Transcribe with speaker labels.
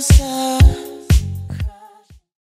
Speaker 1: closer.